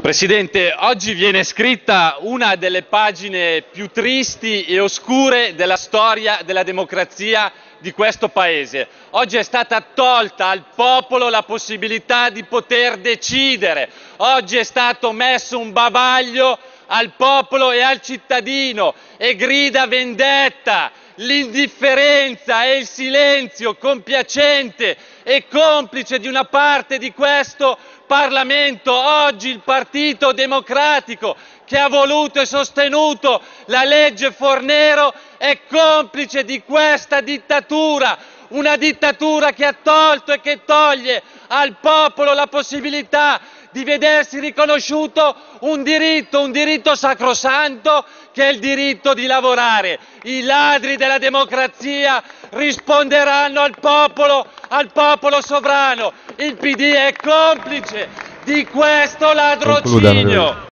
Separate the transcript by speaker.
Speaker 1: Presidente, oggi viene scritta una delle pagine più tristi e oscure della storia della democrazia di questo Paese. Oggi è stata tolta al popolo la possibilità di poter decidere. Oggi è stato messo un bavaglio al popolo e al cittadino e grida vendetta l'indifferenza e il silenzio compiacente e complice di una parte di questo Parlamento, oggi il Partito Democratico che ha voluto e sostenuto la legge Fornero è complice di questa dittatura, una dittatura che ha tolto e che toglie al popolo la possibilità di vedersi riconosciuto un diritto, un diritto sacrosanto che è il diritto di lavorare. I ladri della democrazia risponderanno al popolo, al popolo sovrano. Il PD è complice di questo ladrocinio.